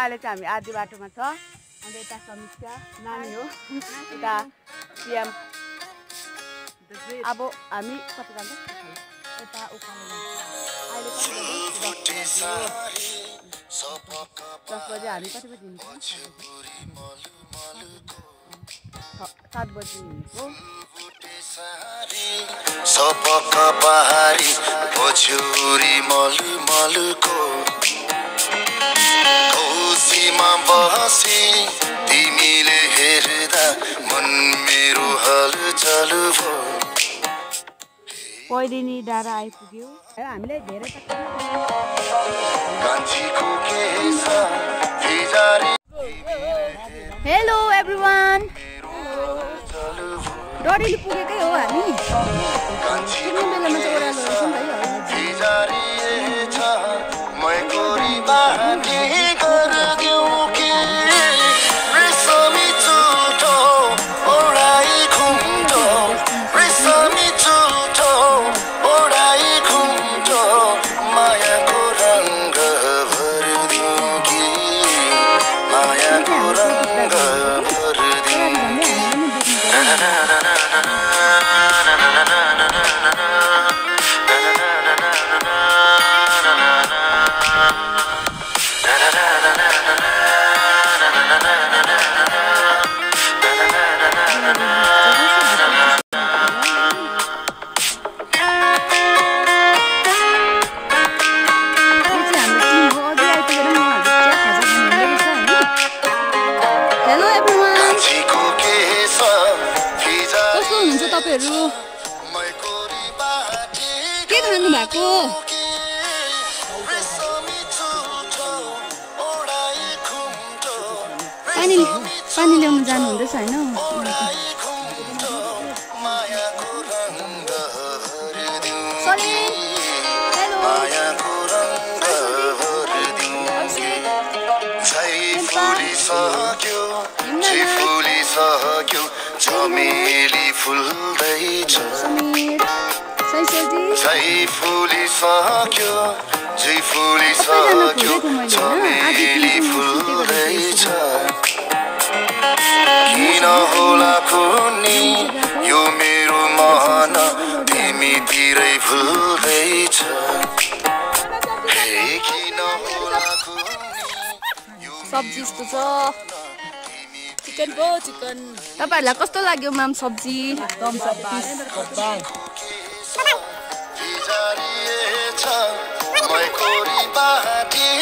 अहिले चाहिँ हामी आधी बाटोमा छ अन्त यता समीक्षा नानी हो यता पिएम अब हामी जान्छ यता उकालो जान्छ। अहिले कति बजे? दस बजे। दस बजे हामी कति बजी हिँड्छौँ सात बजी हिँडेको बसी तिमीले हेर्दा मन मेरो हलचल भयो। पहिरिनी डाँडा आइपुग्यो। हामीले धेरै कान्छीको केस फिजारी हेलो एभ्रिवान चल डडेली पुगेकै हो हामी। कुनै बेलामा चाहिँ ओह्रालो रहेछ नि त है। nigga. के खानु भएको पानी पानी ल्याउनु जानुहुँदैछ होइन सलिन फुलिसक्यो झै फुलिसक्यो चमेली फुल्दैछ। किन होला कुनी यो मेरो मन फुल्दैछ। होला कुनी यो सब्जी यस्तो छ। चिकनको चिकन। तपाईँहरूलाई कस्तो लाग्यो माम सब्जी? छ मैको बाँकी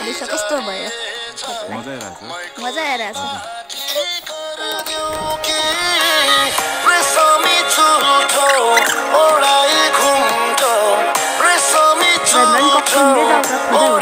रहेछ कस्तो भयो। मजा आइरहेको मजा